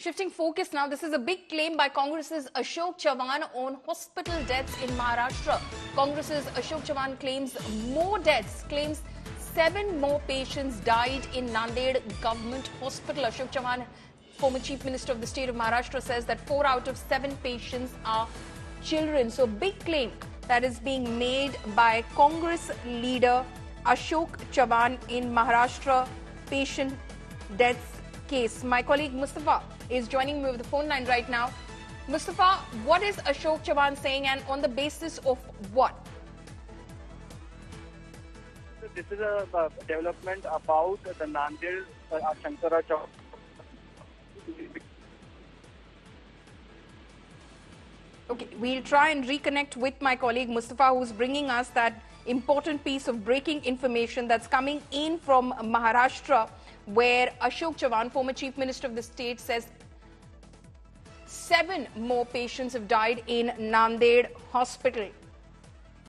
Shifting focus now, this is a big claim by Congress's Ashok Chavan on hospital deaths in Maharashtra. Congress's Ashok Chavan claims more deaths, claims seven more patients died in Nanded Government Hospital. Ashok Chavan, former Chief Minister of the state of Maharashtra, says that four out of seven patients are children. So, big claim that is being made by Congress leader Ashok Chavan in Maharashtra patient deaths case. My colleague Mustafa is joining me with the phone line right now. Mustafa, what is Ashok Chavan saying and on the basis of what? This is a, uh, development about the Nanded uh, Shankara Chowk. Okay, we'll try and reconnect with my colleague Mustafa, who's bringing us that important piece of breaking information that's coming in from Maharashtra, where Ashok Chavan, former Chief Minister of the state, says seven more patients have died in Nanded Hospital.